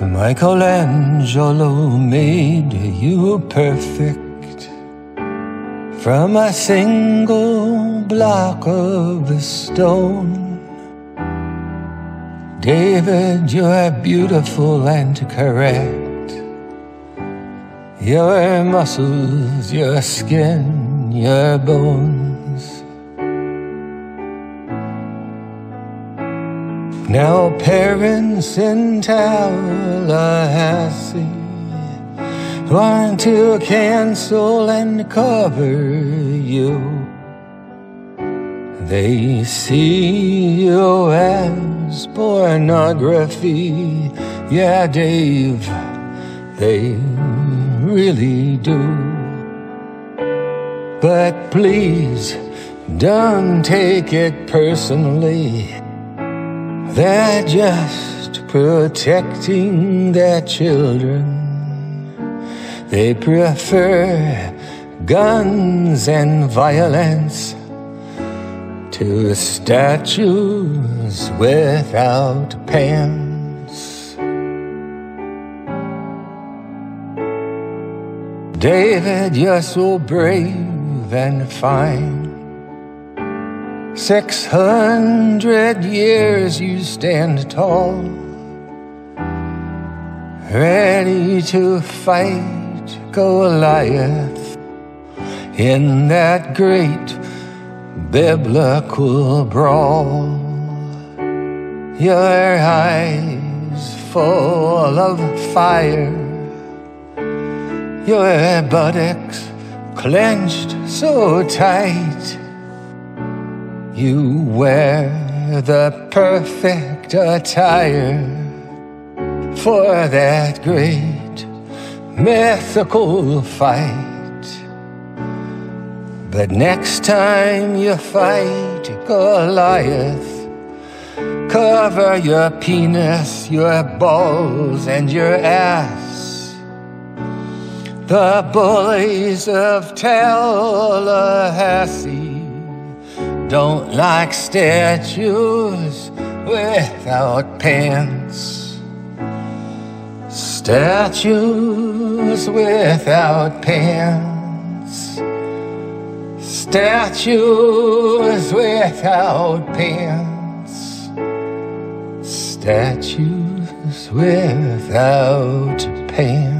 Michelangelo made you perfect from a single block of stone. David, you're beautiful and correct. Your muscles, your skin, your bones. Now, parents in Tallahassee want to cancel and cover you. They see you as pornography. Yeah, Dave, they really do. But please don't take it personally. They're just protecting their children. They prefer guns and violence to statues without pants. David, you're so brave and fine. Six hundred years you stand tall, ready to fight Goliath in that great biblical brawl. Your eyes full of fire, your buttocks clenched so tight. You wear the perfect attire for that great mythical fight. But next time you fight Goliath, cover your penis, your balls, and your ass. The bullies of Tallahassee don't like statues without pants. Statues without pants. Statues without pants. Statues without pants.